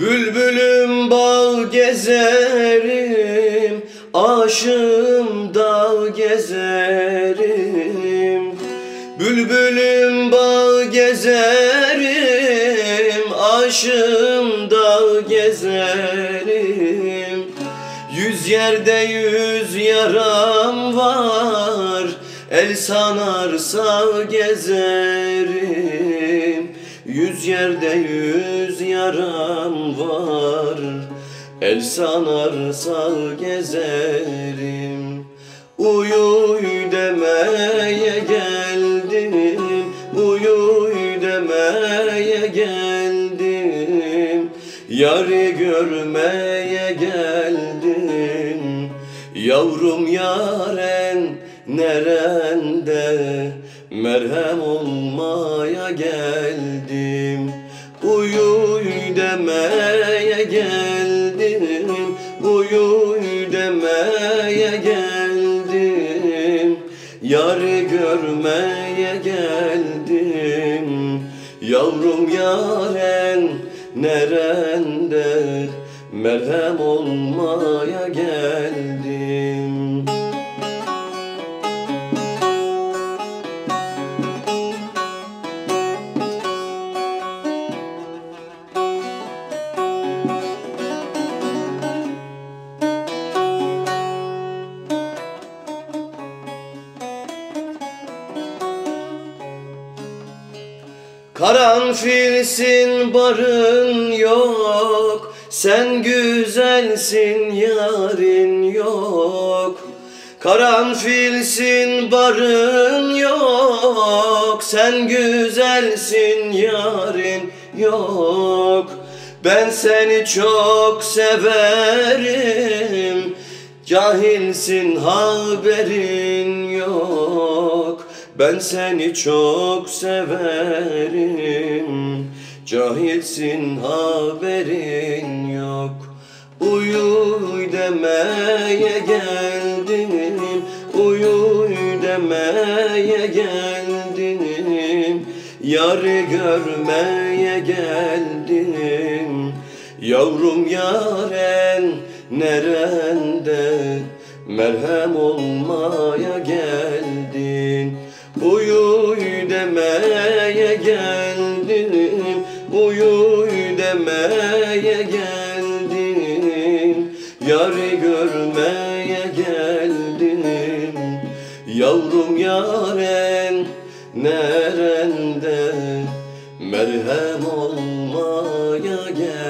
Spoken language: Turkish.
Bülbülüm bal gezerim Aşığım dağ gezerim. Bülbülüm bal gezerim Aşığım dağ gezerim. Yüz yerde yüz yaram var El sanarsa gezerim Yüz yerde yüz yaram var. El sanarsa gezerim. Uyuy demeye geldim. Uyuy demeye geldim. Yarı görmeye geldim. Yavrum yaren nerende Merhem olmaya geldim. Uyuy demeye geldim. Uyuy demeye geldim. Yarı görmeye geldim. Yavrum yaren nerende Merhem olmaya geldim Karanfilsin barın yok. Sen güzelsin yarın yok. Karanfilsin barın yok. Sen güzelsin yarın yok. Ben seni çok severim. Cahilsin haberin yok Ben seni çok severim. Cahilsin haberin yok. Uyuy demeye geldim. Uyuy demeye geldim. Yarı görmeye geldim. Yavrum yaren nerende? Merhem olmaya geldin demeye geldim Yarı görmeye geldim Yavrum yaren nerende? Merhem olmaya geldim